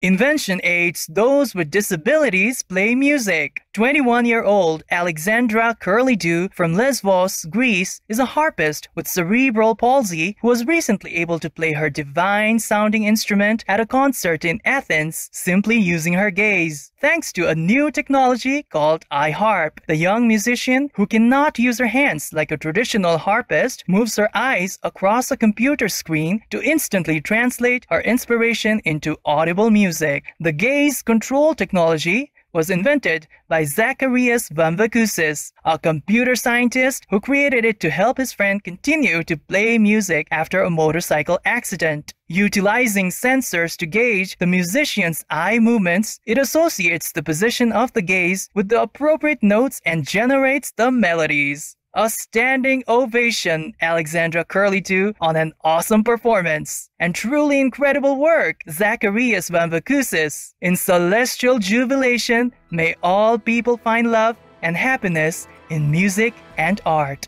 Invention aids those with disabilities play music. 21 year old Alexandra Curly-Dew from Lesbos, Greece, is a harpist with cerebral palsy who was recently able to play her divine sounding instrument at a concert in Athens simply using her gaze. Thanks to a new technology called EyeHarp, the young musician, who cannot use her hands like a traditional harpist, moves her eyes across a computer screen to instantly translate her inspiration into audible music. The gaze control technology was invented by Zacharias Van Vamvakoussis, a computer scientist who created it to help his friend continue to play music after a motorcycle accident. Utilizing sensors to gauge the musician's eye movements, it associates the position of the gaze with the appropriate notes and generates the melodies. A standing ovation, Alexandra Curly-Dew, on an awesome performance. And truly incredible work, Zacharias Vamvakoussis. In celestial jubilation, may all people find love and happiness in music and art.